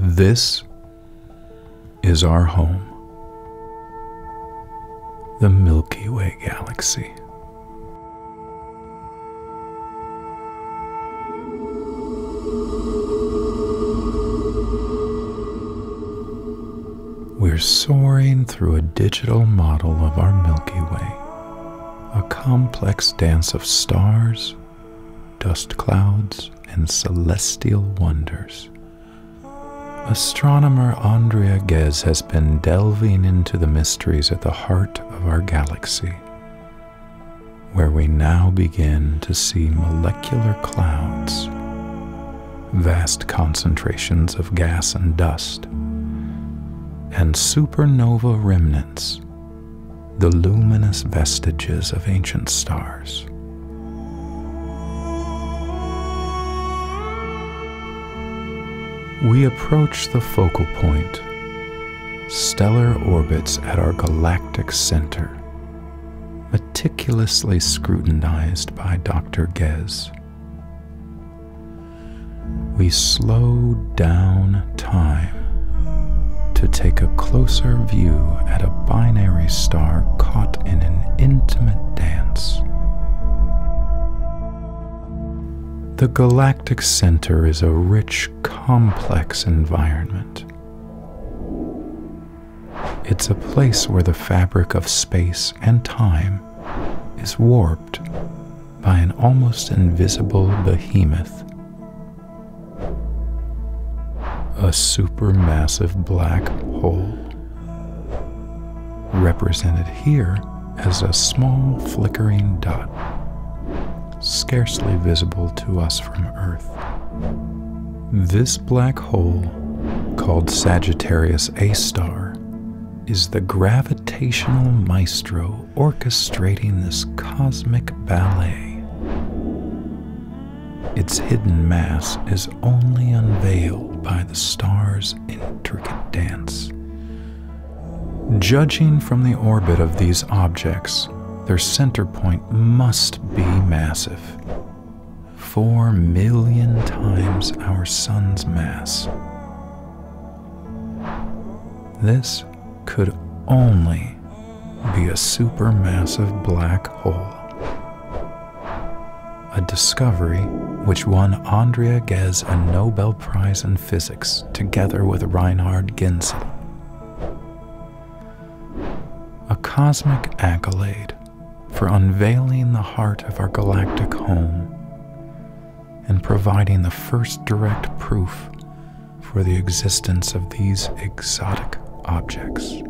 This is our home, the Milky Way galaxy. We're soaring through a digital model of our Milky Way, a complex dance of stars, dust clouds, and celestial wonders. Astronomer Andrea Ghez has been delving into the mysteries at the heart of our galaxy, where we now begin to see molecular clouds, vast concentrations of gas and dust, and supernova remnants, the luminous vestiges of ancient stars. We approach the focal point, stellar orbits at our galactic center, meticulously scrutinized by Dr. Ghez. We slow down time to take a closer view at a binary star The galactic center is a rich, complex environment. It's a place where the fabric of space and time is warped by an almost invisible behemoth. A supermassive black hole, represented here as a small flickering dot scarcely visible to us from Earth. This black hole, called Sagittarius A star, is the gravitational maestro orchestrating this cosmic ballet. Its hidden mass is only unveiled by the star's intricate dance. Judging from the orbit of these objects, their center point must be massive. Four million times our sun's mass. This could only be a supermassive black hole. A discovery which won Andrea Ghez a Nobel Prize in Physics together with Reinhard Genzel. A cosmic accolade for unveiling the heart of our galactic home and providing the first direct proof for the existence of these exotic objects.